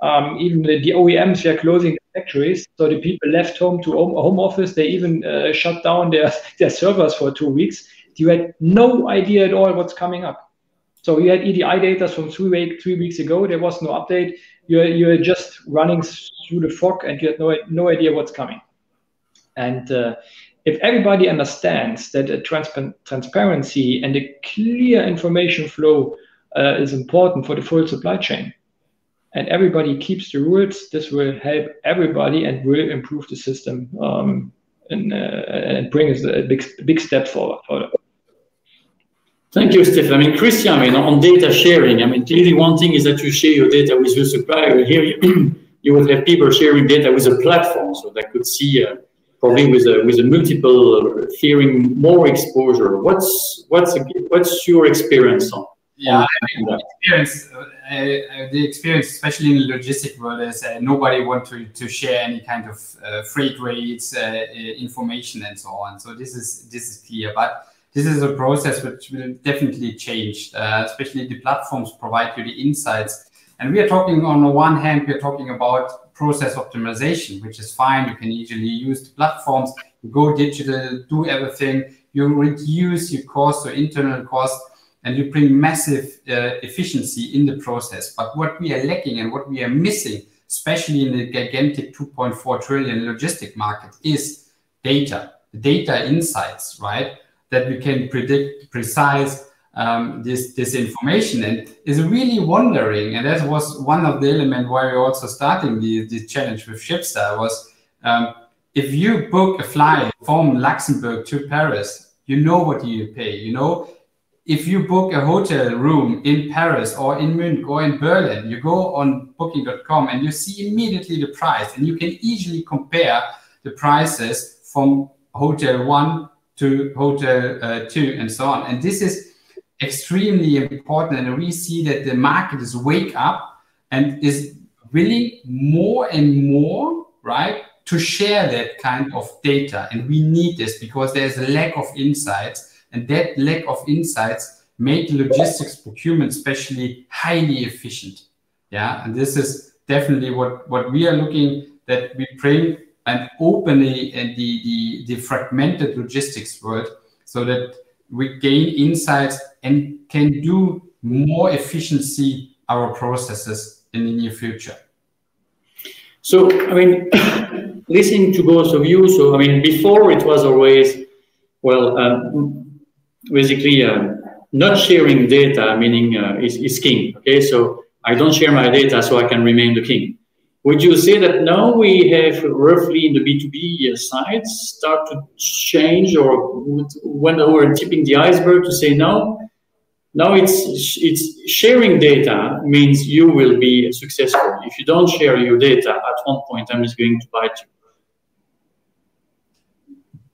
Um, even the, the, OEMs were closing factories, so the people left home to home, home office. They even uh, shut down their, <laughs> their servers for two weeks. You had no idea at all what's coming up. So you had EDI data from three, week, three weeks ago. There was no update. You're, you're just running through the fog and you had no, no idea what's coming. And uh, if everybody understands that a transpa transparency and a clear information flow uh, is important for the full supply chain, and everybody keeps the rules, this will help everybody and will improve the system um, and, uh, and bring us a big, big step forward. Thank you, Stephan. I mean, Christian, I mean, on data sharing, I mean, clearly one thing is that you share your data with your supplier. Here, you, <clears throat> you would have people sharing data with a platform, so that could see uh, probably with a with a multiple fearing more exposure. What's what's what's your experience on? Yeah, on experience uh, uh, the experience, especially in the logistic world, is uh, nobody want to, to share any kind of uh, freight rates, uh, uh, information, and so on. So this is this is clear, but this is a process which will definitely change. especially the platforms provide you the insights, and we are talking on the one hand, we are talking about process optimization, which is fine. You can easily use the platforms, you go digital, do everything, you reduce your cost or internal cost, and you bring massive uh, efficiency in the process. But what we are lacking and what we are missing, especially in the gigantic 2.4 trillion logistic market, is data, the data insights, right? That we can predict precise um, this this information and is really wondering and that was one of the element why we're also starting the, the challenge with Shipsta was um, if you book a flight from Luxembourg to Paris, you know what you pay. You know, if you book a hotel room in Paris or in Munich or in Berlin, you go on booking.com and you see immediately the price and you can easily compare the prices from hotel one to hotel uh, two and so on. And this is extremely important. And we see that the market is wake up and is willing more and more, right, to share that kind of data. And we need this because there's a lack of insights, and that lack of insights make logistics procurement especially highly efficient. Yeah, and this is definitely what what we are looking that we bring and openly in the, the, the fragmented logistics world so that we gain insights and can do more efficiency our processes in the near future. So, I mean, <coughs> listening to both of you, so, I mean, before it was always, well, um, basically, uh, not sharing data, meaning uh, is, is king, okay? So I don't share my data so I can remain the king. Would you say that now we have roughly in the B2B side start to change or when we're tipping the iceberg to say no? Now it's, it's sharing data means you will be successful. If you don't share your data at one point, I'm just going to bite you.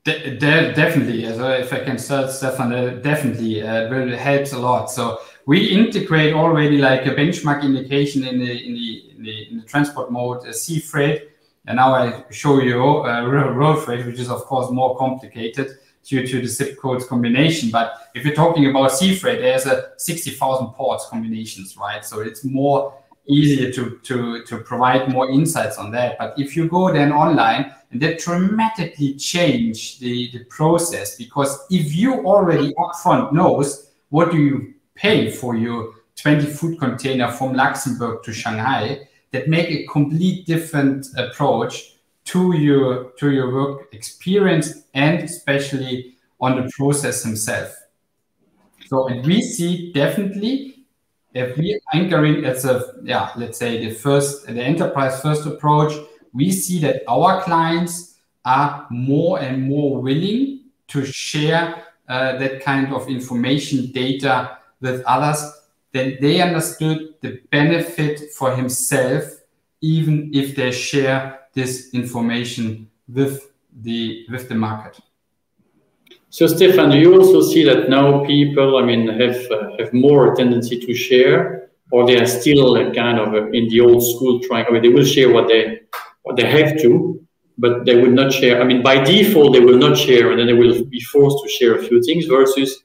De de definitely. If I can start, Stephan, uh, definitely uh, will helps a lot. So we integrate already like a benchmark indication in the in the in the, in the transport mode, uh, sea freight, and now I show you uh, road freight, which is of course more complicated due to the zip codes combination. But if you're talking about sea freight, there's a 60,000 ports combinations, right? So it's more easier to, to, to provide more insights on that. But if you go then online, and that dramatically change the, the process because if you already upfront knows what do you pay for your 20 food container from Luxembourg to Shanghai, that make a complete different approach to your to your work experience and especially on the process himself. So and we see definitely if we anchoring as a yeah let's say the first the enterprise first approach, we see that our clients are more and more willing to share uh, that kind of information data with others, then they understood the benefit for himself, even if they share this information with the with the market. So, Stephan, do you also see that now people, I mean, have uh, have more tendency to share, or they are still kind of uh, in the old school trying? I mean, they will share what they what they have to, but they will not share. I mean, by default, they will not share, and then they will be forced to share a few things. Versus,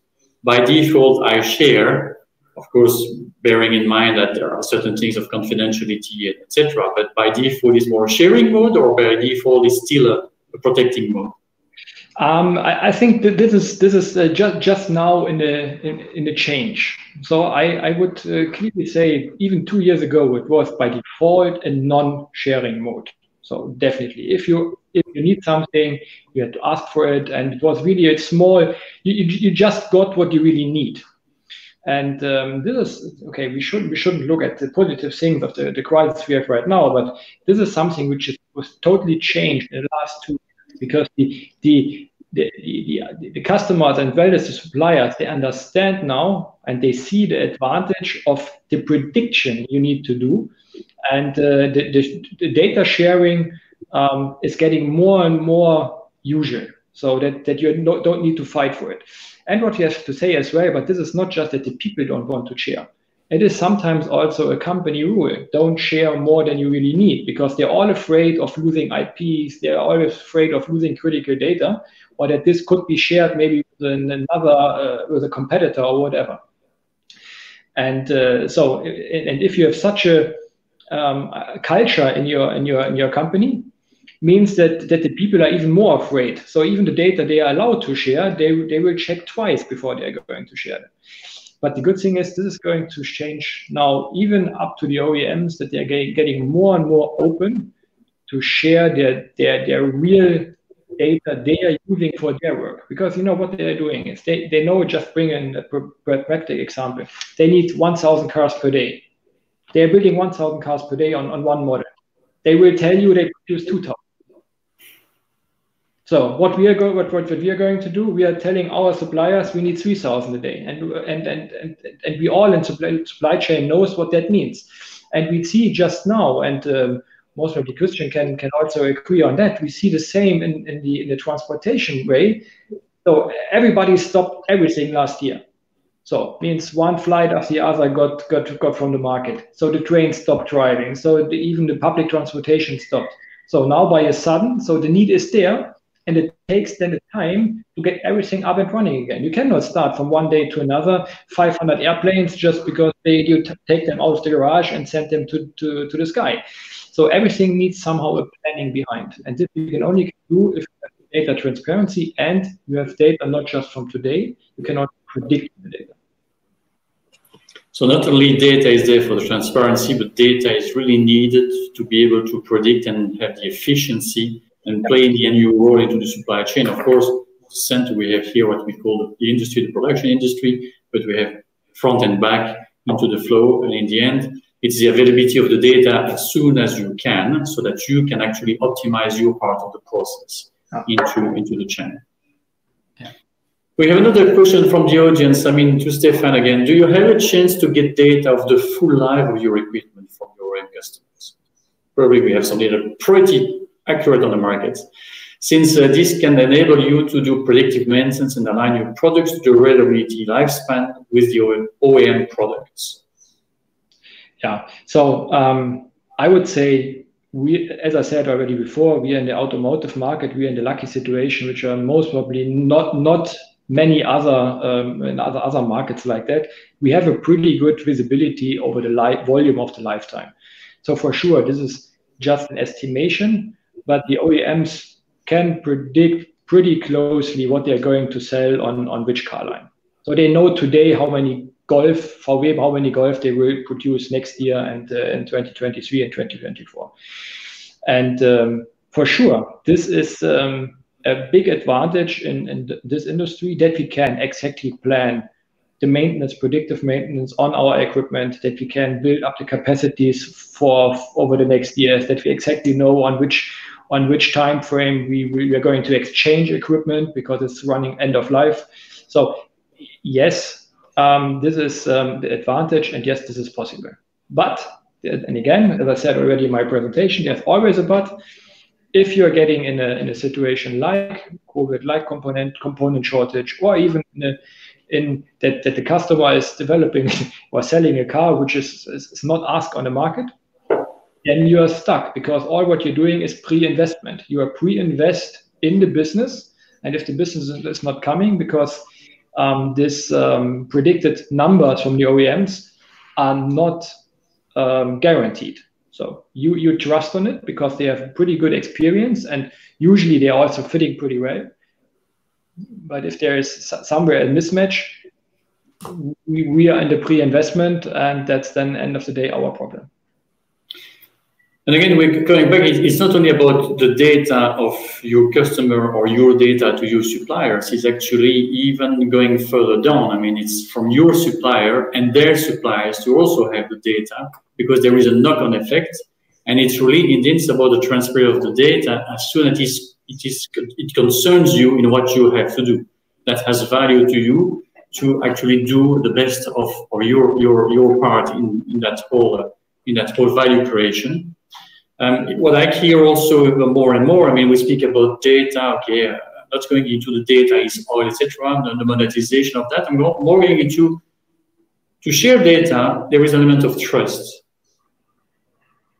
by default, I share, of course, bearing in mind that there are certain things of confidentiality, etc. But by default, is more sharing mode, or by default, is still a, a protecting mode. Um, I, I, think that this is this is uh, just just now in the in, in the change. So I I would uh, clearly say even two years ago it was by default a non-sharing mode. So definitely, if you if you need something, you had to ask for it, and it was really a small. You, you, you just got what you really need, and um, this is okay. We should we shouldn't look at the positive things of the, the crisis we have right now, but this is something which is, was totally changed in the last two years because the the the, the, the, customers and well as the suppliers, they understand now and they see the advantage of the prediction you need to do and uh, the, the, the, data sharing um, is getting more and more usual so that, that you no, don't need to fight for it. And what you have to say as well, but this is not just that the people don't want to share. It is sometimes also a company rule. Don't share more than you really need because they're all afraid of losing IPs. They're all afraid of losing critical data or that this could be shared maybe with another, uh, with a competitor or whatever. And uh, so, and if you have such a um, culture in your in your in your company means that that the people are even more afraid. So even the data they are allowed to share, they they will check twice before they are going to share it. But the good thing is this is going to change now, even up to the OEMs that they are getting, getting more and more open to share their their their real data they are using for their work because you know what they are doing is they, they know just bring in a practical example they need 1000 cars per day they're building 1,000 cars per day on, on one model. They will tell you they produce 2,000. So what we are going, what, what, what we are going to do, we are telling our suppliers we need 3,000 a day, and and and and and we all in supply supply chain knows what that means, and we see just now, and um, most probably Christian can can also agree on that. We see the same in, in the in the transportation way. So everybody stopped everything last year. So means one flight after the other got got got from the market. So the train stopped driving. So the, even the public transportation stopped. So now by a sudden, so the need is there, and it takes then the time to get everything up and running again. You cannot start from one day to another 500 airplanes just because they you take them out of the garage and send them to, to, to the sky. So everything needs somehow a planning behind, and this you can only do if you have data transparency and you have data not just from today. You cannot predict the data. So not only data is there for the transparency, but data is really needed to be able to predict and have the efficiency and play the new role into the supply chain. Of course, center we have here what we call the industry, the production industry, but we have front and back into the flow. And in the end, it's the availability of the data as soon as you can so that you can actually optimize your part of the process into, into the channel. We have another question from the audience. I mean, to Stephan again. Do you have a chance to get data of the full life of your equipment from your end customers? Probably we have some data pretty accurate on the market. Since uh, this can enable you to do predictive maintenance and align your products to the reliability lifespan with the OEM products. Yeah. So um, I would say we, as I said already before, we are in the automotive market. We are in the lucky situation, which are most probably not not many other um, in other other markets like that, we have a pretty good visibility over the volume of the lifetime. So for sure, this is just an estimation, but the OEMs can predict pretty closely what they're going to sell on on which car line. So they know today how many Golf, VW, how many Golf they will produce next year and uh, in 2023 and 2024. And um, for sure, this is um, a big advantage in, in this industry that we can exactly plan the maintenance, predictive maintenance on our equipment, that we can build up the capacities for over the next years, that we exactly know on which on which time frame we, we are going to exchange equipment because it's running end of life. So yes, um, this is um, the advantage, and yes, this is possible. But and again, as I said already in my presentation, there's always a but. If you're getting in a in a situation like COVID, like component component shortage, or even in a in that, that the customer is developing <laughs> or selling a car which is, is, is not asked on the market, then you are stuck because all what you're doing is pre-investment. You are pre-invest in the business, and if the business is not coming because um, this um, predicted numbers from the OEMs are not um, guaranteed. So you you trust on it because they have pretty good experience and usually they're also fitting pretty well but if there is somewhere a mismatch, we, we are in the pre-investment, and that's then end of the day our problem. And again, we're going back. It's not only about the data of your customer or your data to your suppliers. It's actually even going further down. I mean, it's from your supplier and their suppliers to also have the data because there is a knock-on effect. And it's really, indeed, about the transfer of the data as soon as it's it is it concerns you in what you have to do that has value to you to actually do the best of or your your your part in, in that whole uh, in that whole value creation. Um, what I hear also more and more, I mean, we speak about data. Okay, uh, not going into the data is oil, etc. The, the monetization of that. I'm more going into to share data. There is an element of trust.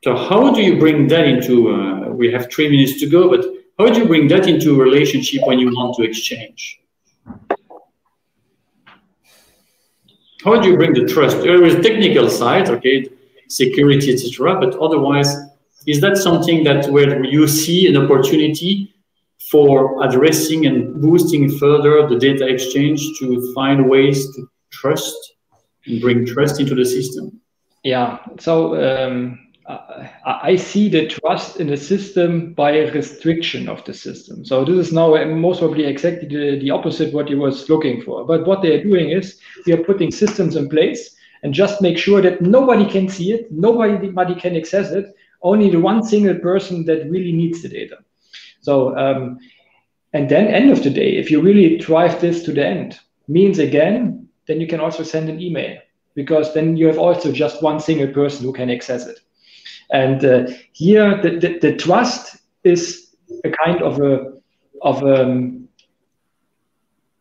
So how do you bring that into? Uh, we have three minutes to go, but how do you bring that into a relationship when you want to exchange? How do you bring the trust? There is technical side, okay, security, etc. But otherwise, is that something that where you see an opportunity for addressing and boosting further the data exchange to find ways to trust and bring trust into the system? Yeah. So um, I see the trust in the system by restriction of the system. So this is now most probably exactly the, the opposite what you was looking for. But what they are doing is we are putting systems in place and just make sure that nobody can see it, nobody can access it, only the one single person that really needs the data. So um, and then end of the day, if you really drive this to the end, means again, then you can also send an email because then you have also just one single person who can access it. And uh, here, the, the, the, trust is a kind of a of um,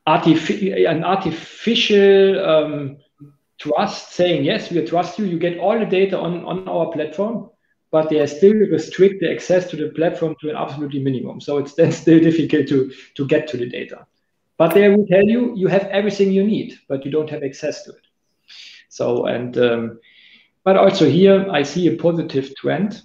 an artificial um, trust, saying yes, we trust you. You get all the data on on our platform, but they still restrict the access to the platform to an absolutely minimum. So it's then <laughs> still difficult to to get to the data. But they will tell you you have everything you need, but you don't have access to it. So and um, but also here, I see a positive trend.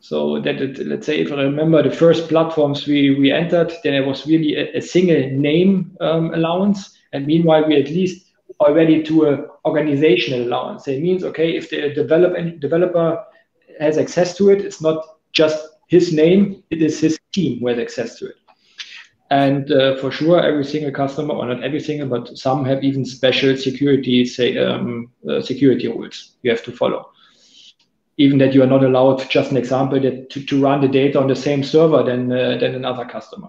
So that it, let's say if I remember the first platforms we, we entered, then it was really a, a single name um, allowance. And meanwhile, we at least already to a organizational allowance. It means, okay, if the develop, developer has access to it, it's not just his name, it is his team who has access to it. And uh, for sure, every single customer, or not every single, but some have even special security say um, uh, security rules you have to follow. Even that you are not allowed, just an example, that to, to run the data on the same server than uh, than another customer.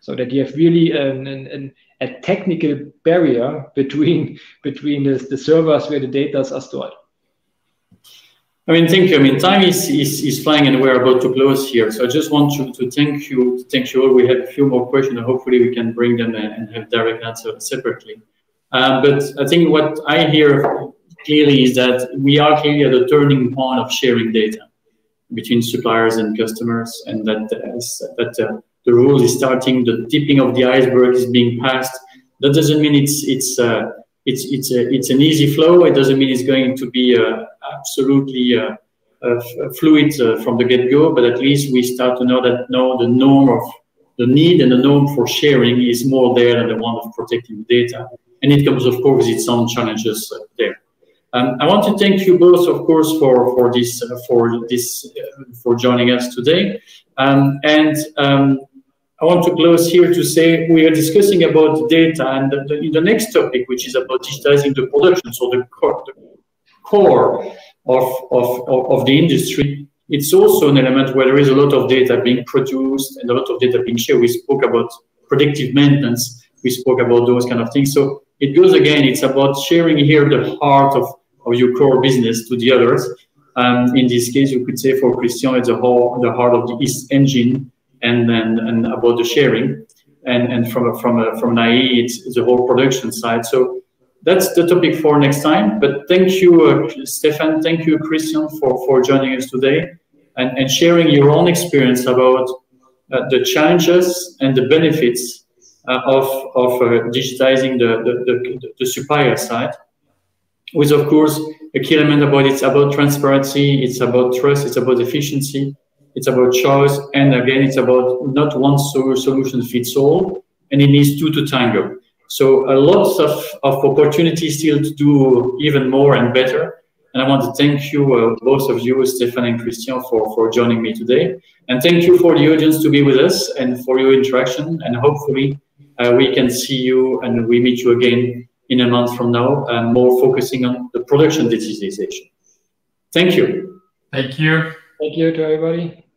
So that you have really an, an, a technical barrier between <laughs> between the, the servers where the data are stored. I mean, thank you. I mean, time is, is, is flying and we're about to close here. So I just want to, to thank you. To thank you all. We have a few more questions and hopefully we can bring them and have direct answer separately. Uh, but I think what I hear clearly is that we are clearly at a turning point of sharing data between suppliers and customers and that, uh, that uh, the rule is starting, the tipping of the iceberg is being passed. That doesn't mean it's, it's, uh, it's it's a, it's an easy flow. It doesn't mean it's going to be uh, absolutely uh, uh, fluid from the get-go, but at least we start to know that now the norm of the need and the norm for sharing is more there than the one of protecting the data. and it comes, of course, with its own challenges there. Um, I want to thank you both, of course, for for this uh, for this uh, for joining us today. Um, and um, I want to close here to say we are discussing about data, and the, the, in the next topic, which is about digitizing the production, so the core, the core of, of, of, the industry. It's also an element where there is a lot of data being produced and a lot of data being shared. We spoke about predictive maintenance. We spoke about those kind of things. So it goes again, it's about sharing here the heart of, of your core business to the others. Um, in this case, you could say for Christian, it's the, whole, the heart of the East engine and, and, and about the sharing. And, and from, from, from an IEE, it's, it's the whole production side. So that's the topic for next time. But thank you, uh, Stephan. Thank you, Christian, for, for joining us today and, and sharing your own experience about uh, the challenges and the benefits uh, of, of uh, digitizing the, the, the, the, supplier side. With, of course, a key element about it's about transparency, it's about trust, it's about efficiency, it's about choice, and again, it's about not one solution fits all, and it needs two to tango. So a lot of, of opportunities still to do even more and better. And I want to thank you, uh, both of you, Stephan and Christian, for, for joining me today. And thank you for the audience to be with us and for your interaction. And hopefully uh, we can see you and we meet you again in a month from now, uh, more focusing on the production digitization. Thank you. Thank you. Thank you to everybody.